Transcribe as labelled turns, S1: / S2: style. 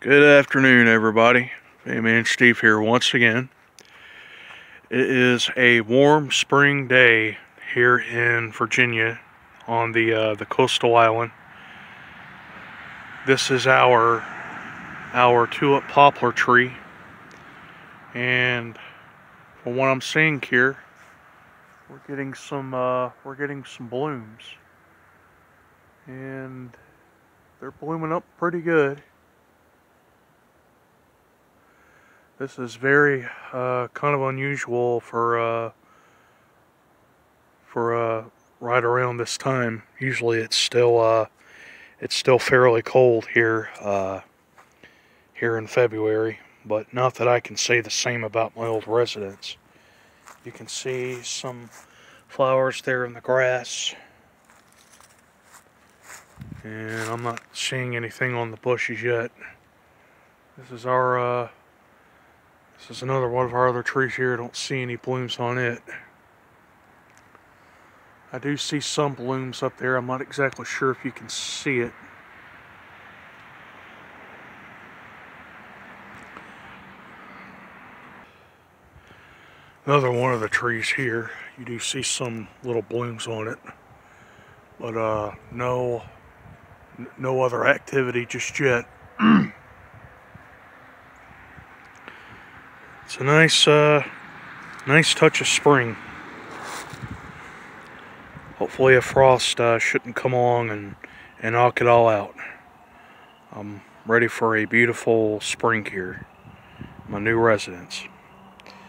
S1: Good afternoon, everybody. Hey, man, Steve here once again. It is a warm spring day here in Virginia on the uh, the coastal island. This is our our tulip poplar tree, and from what I'm seeing here, we're getting some uh, we're getting some blooms, and they're blooming up pretty good. This is very uh, kind of unusual for uh, for uh, right around this time. Usually it's still uh, it's still fairly cold here uh, here in February, but not that I can say the same about my old residence. You can see some flowers there in the grass. And I'm not seeing anything on the bushes yet. This is our uh, this is another one of our other trees here. I don't see any blooms on it. I do see some blooms up there. I'm not exactly sure if you can see it. Another one of the trees here. You do see some little blooms on it. But uh, no, no other activity just yet. It's a nice, uh, nice touch of spring. Hopefully a frost uh, shouldn't come along and, and knock it all out. I'm ready for a beautiful spring here, my new residence.